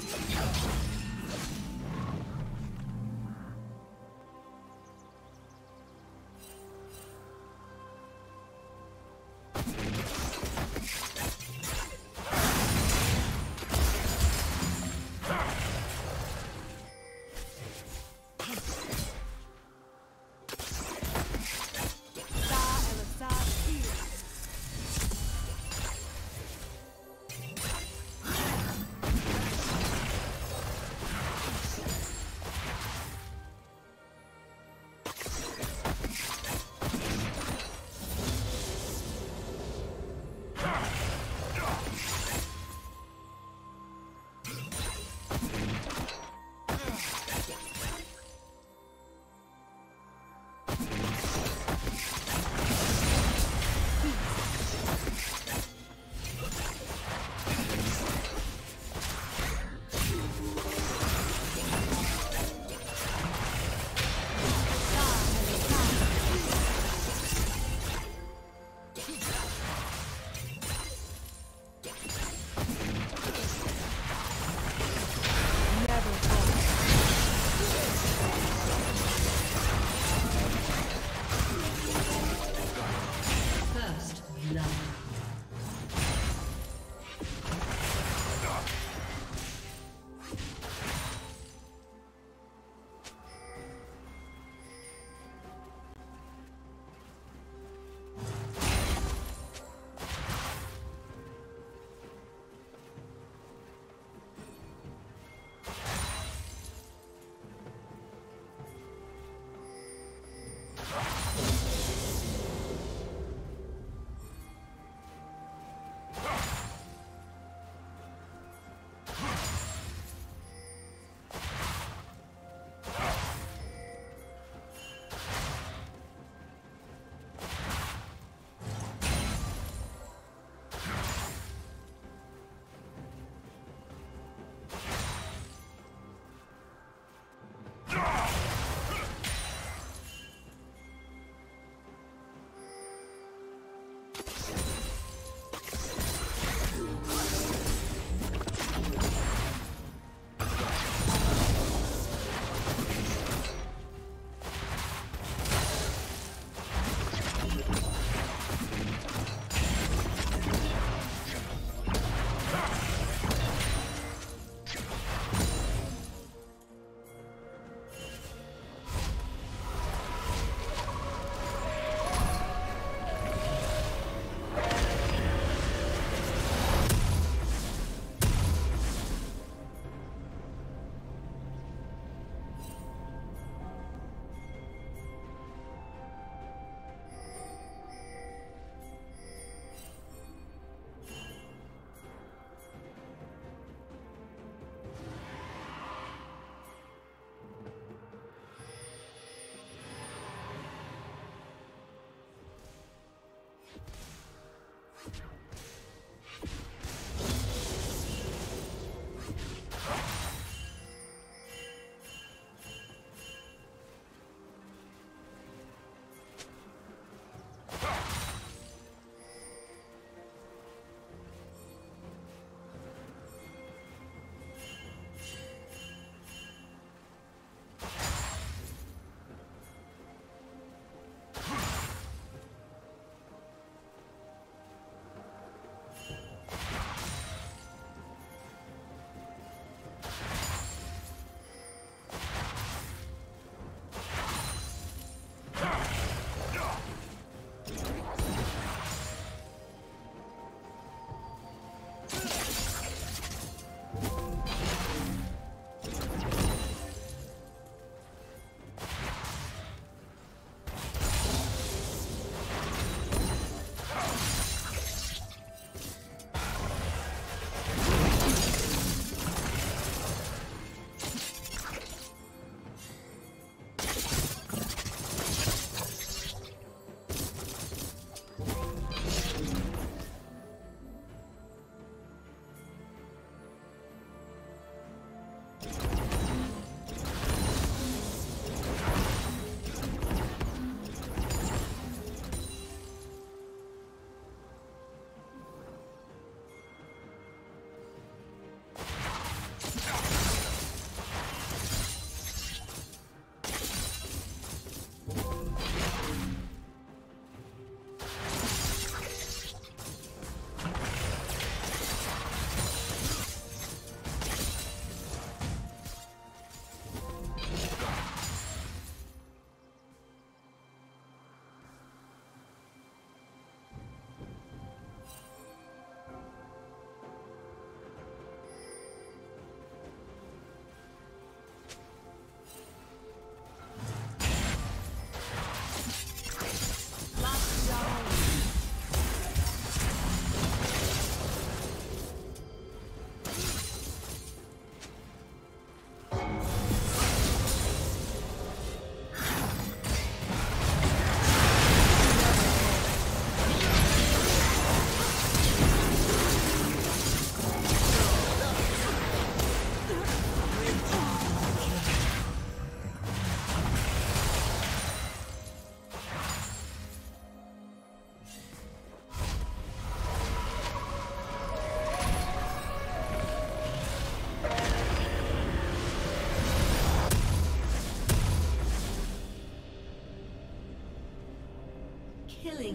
Let's go.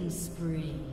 Killing spree.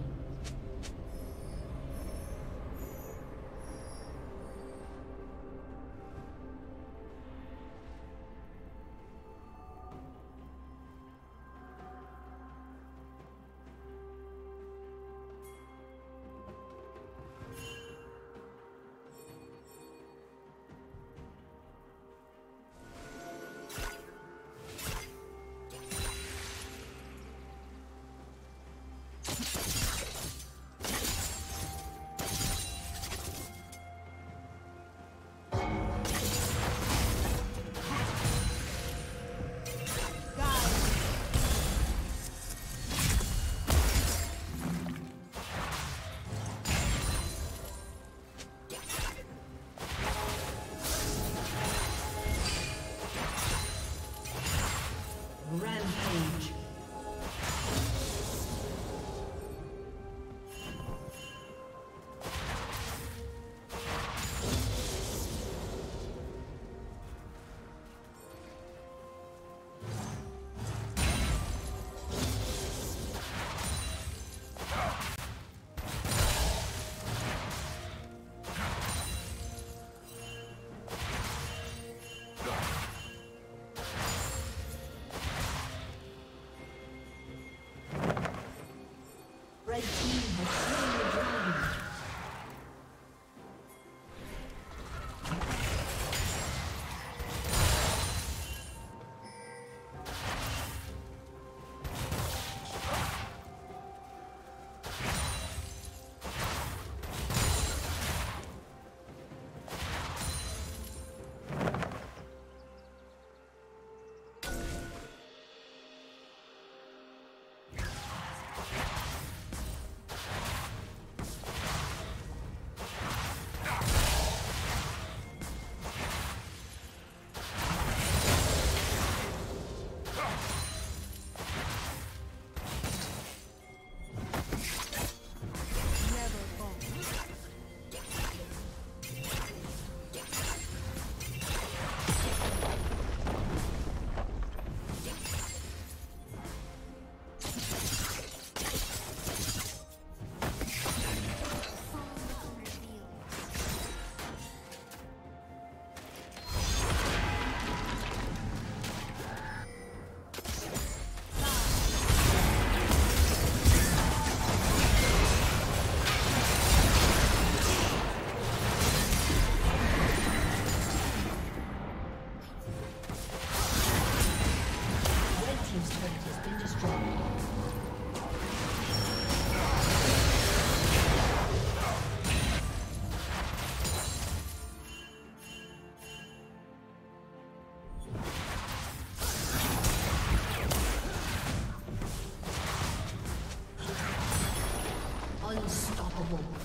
unstoppable.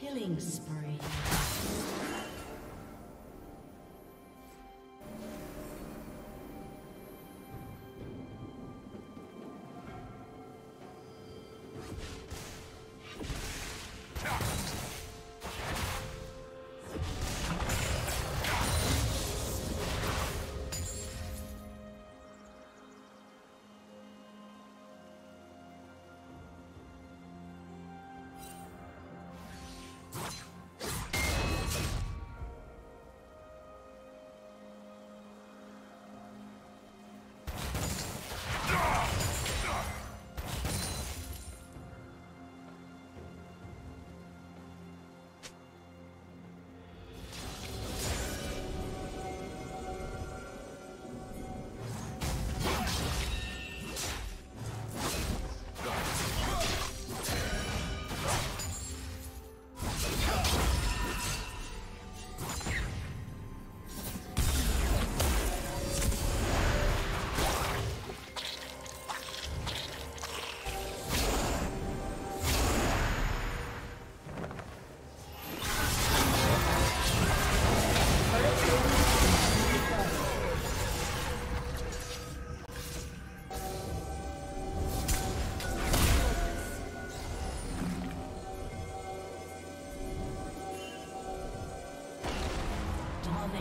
Killing spree.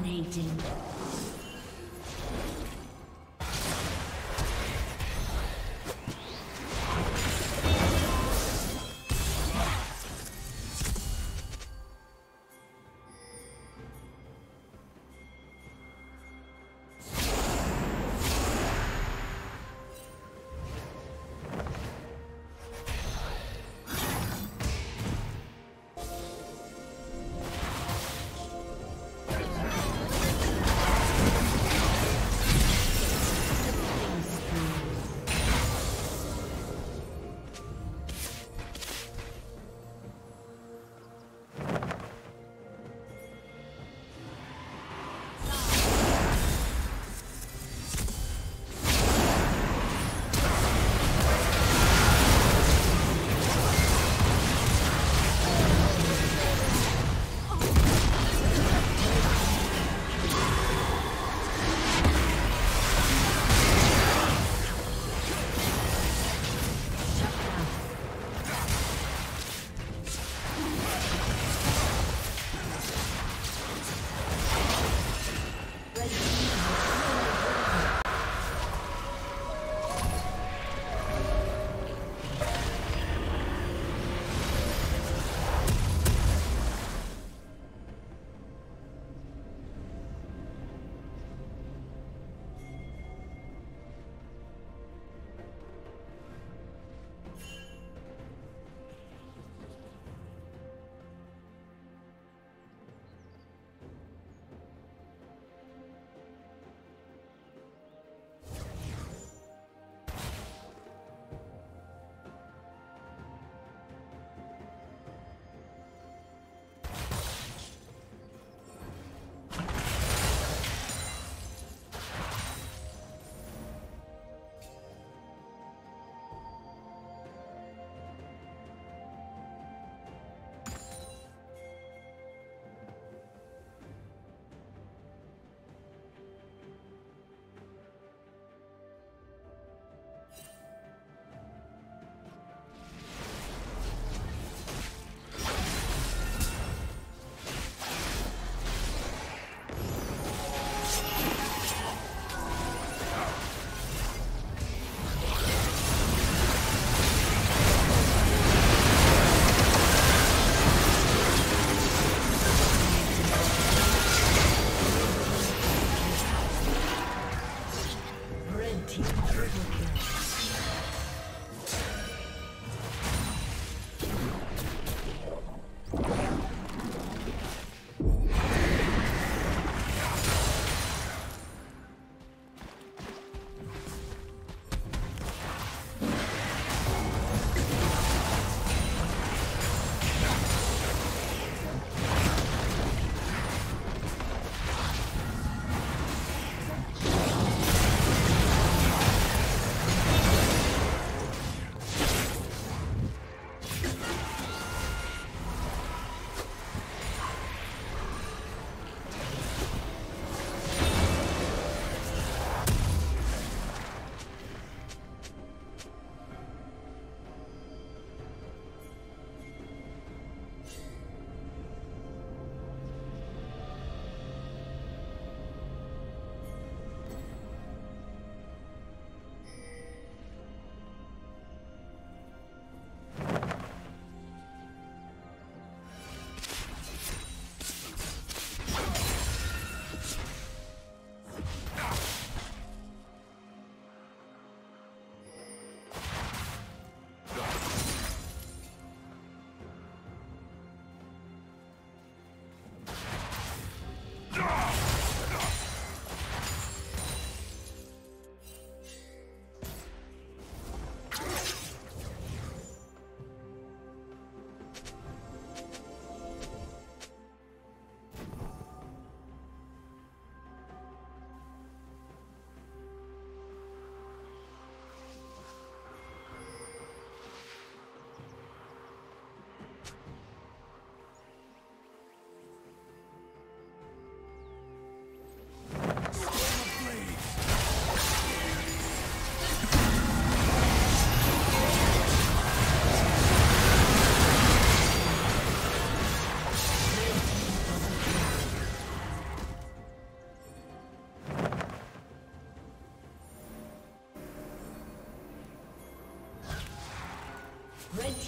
Dominating.